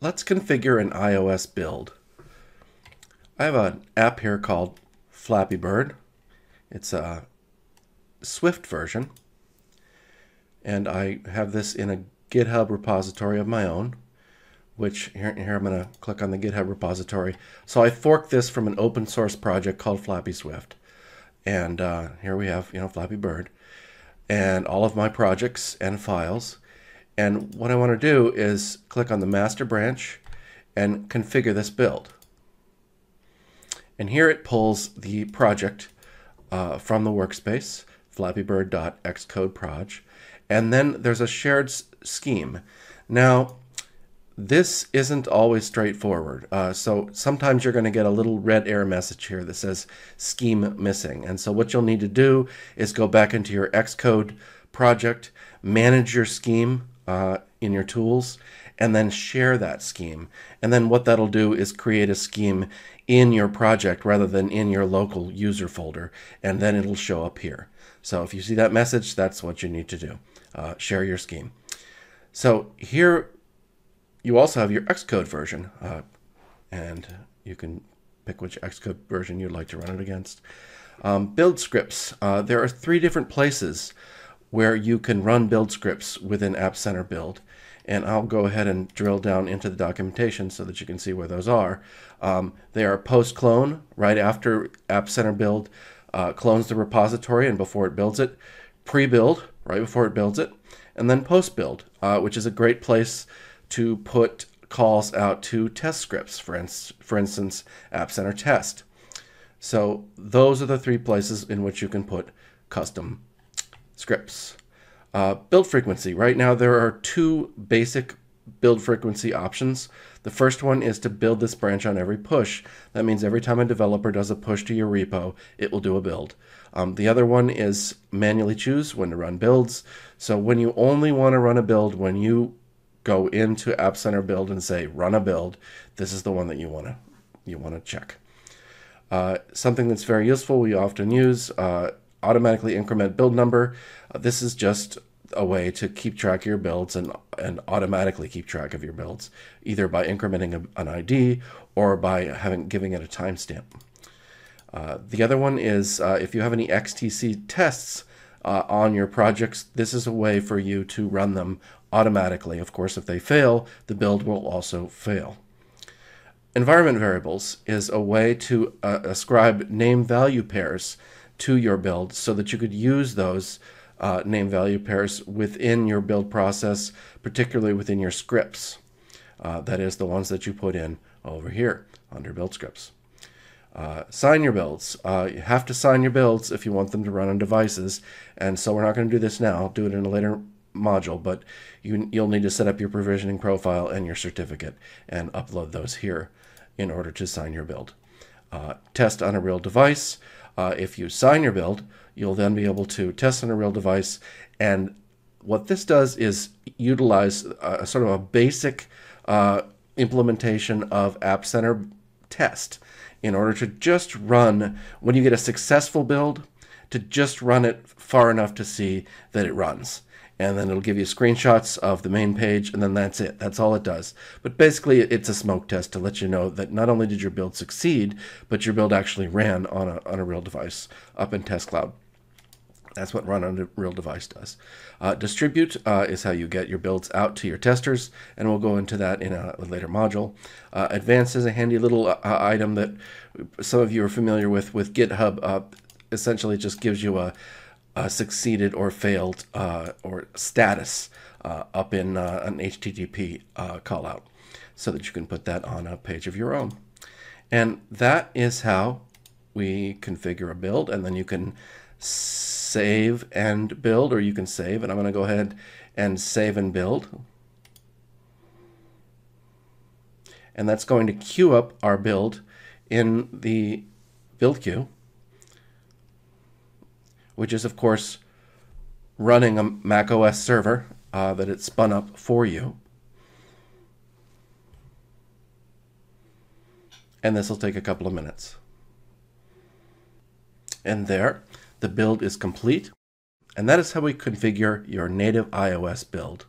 let's configure an iOS build. I have an app here called Flappy Bird. It's a Swift version. And I have this in a GitHub repository of my own, which here, here I'm going to click on the GitHub repository. So I forked this from an open source project called Flappy Swift. And uh, here we have, you know, Flappy Bird and all of my projects and files. And what I want to do is click on the master branch and configure this build. And here it pulls the project uh, from the workspace, flappybird.xcodeproj. And then there's a shared scheme. Now, this isn't always straightforward. Uh, so sometimes you're going to get a little red error message here that says scheme missing. And so what you'll need to do is go back into your Xcode project, manage your scheme uh, in your tools, and then share that scheme. And then what that'll do is create a scheme in your project rather than in your local user folder. And then it'll show up here. So if you see that message, that's what you need to do. Uh, share your scheme. So here you also have your Xcode version, uh, and you can pick which Xcode version you'd like to run it against. Um, build scripts. Uh, there are three different places where you can run build scripts within App Center Build. And I'll go ahead and drill down into the documentation so that you can see where those are. Um, they are post clone right after App Center Build uh, clones the repository and before it builds it, pre build right before it builds it, and then post build, uh, which is a great place to put calls out to test scripts, for, ins- for instance, App Center Test. So those are the three places in which you can put custom scripts. Uh, build frequency. Right now, there are two basic build frequency options. The first one is to build this branch on every push. That means every time a developer does a push to your repo, it will do a build. Um, the other one is manually choose when to run builds. So when you only want to run a build when you go into App Center Build and say run a build, this is the one that you want to you want to check. Uh, something that's very useful we often use uh, automatically increment build number. Uh, this is just a way to keep track of your builds and and automatically keep track of your builds, either by incrementing a, an ID or by having giving it a timestamp. Uh, the other one is uh, if you have any XTC tests uh, on your projects, this is a way for you to run them automatically. Of course, if they fail, the build will also fail. Environment variables is a way to uh, ascribe name value pairs to your build so that you could use those uh, name value pairs within your build process, particularly within your scripts. Uh, that is the ones that you put in over here under build scripts. Uh, sign your builds. Uh, you have to sign your builds if you want them to run on devices. And so we're not going to do this now. Do it in a later module, but you, you'll need to set up your provisioning profile and your certificate and upload those here in order to sign your build. Uh, test on a real device. Uh, if you sign your build, you'll then be able to test on a real device. And what this does is utilize a, sort of a basic uh, implementation of App Center test in order to just run, when you get a successful build, to just run it far enough to see that it runs and then it'll give you screenshots of the main page, and then that's it. That's all it does. But basically, it's a smoke test to let you know that not only did your build succeed, but your build actually ran on a, on a real device up in Test Cloud. That's what run on a real device does. Uh, distribute uh, is how you get your builds out to your testers, and we'll go into that in a, later module. Uh, is a handy little uh, item that some of you are familiar with with GitHub. Uh, essentially, just gives you a uh, succeeded or failed uh, or status uh, up in uh, an HTTP uh, callout so that you can put that on a page of your own. And that is how we configure a build and then you can save and build or you can save and I'm going to go ahead and save and build. And that's going to queue up our build in the build queue which is, of course, running a Mac OS server uh, that it spun up for you. And this will take a couple of minutes. And there, the build is complete. And that is how we configure your native iOS build.